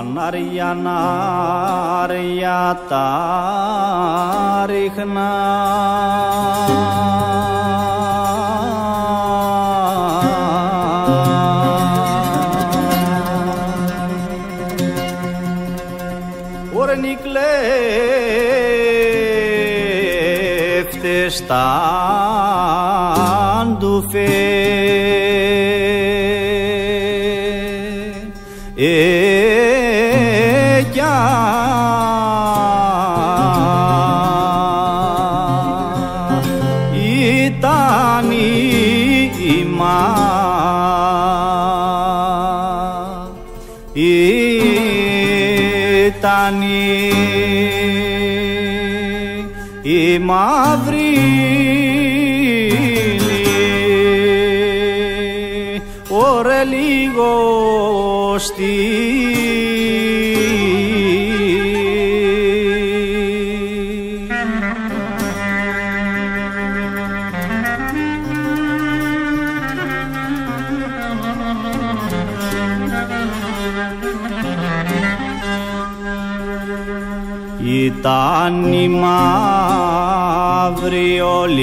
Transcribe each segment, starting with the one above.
Ανάρια νάρια τα ρίχνα. Ωρνοι κλέφτες τα ήταν η μα ήταν η μαύρη ωρε λίγο στη ήταν η μαύρη ολίγωστη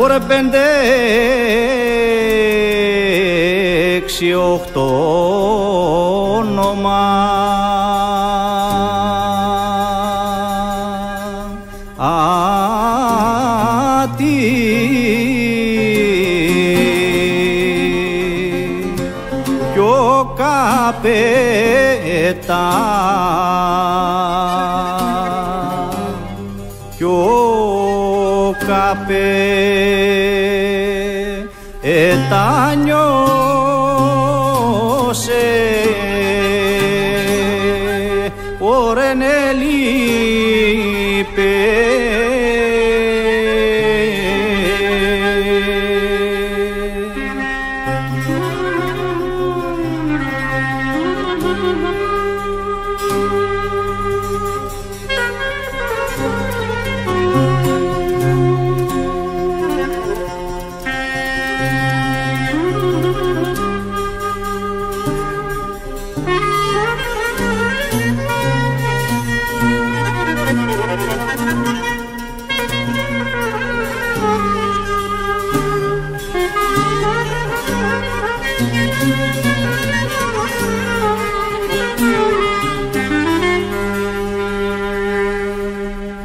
Ωρε πέντε έξι οχτώ όνομα καπέτα κι ο καπέτα νιώσε ωρε Yeah.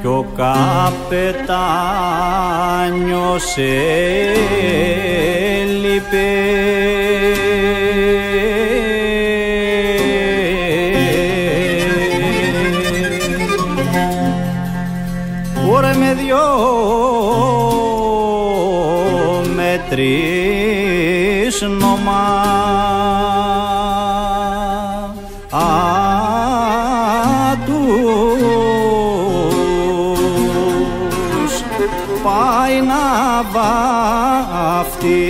Κι ο καπετάνιος έλειπε. Ωρε με δυο με τρεις νομάς πάει να βαφτεί.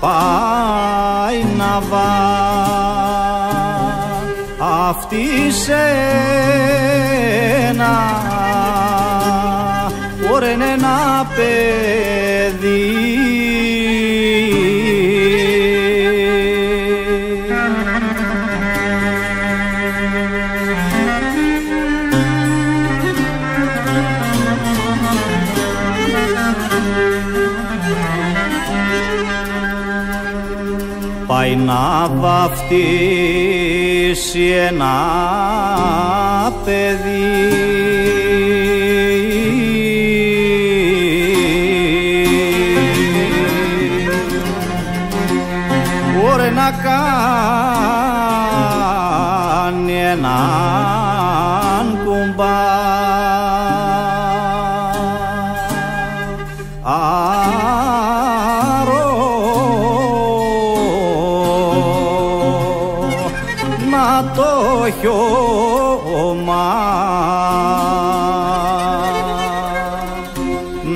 Πάει να βαφτεί σε ένα ωρε ένα παιδί πάει να βαφτίσει ένα παιδί. Πάρε να κάνει έναν το χιώμα.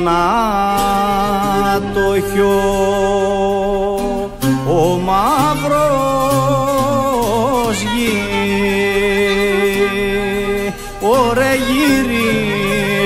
Να το χιώμα ο μαύρος γη Ωρε γυρίσμα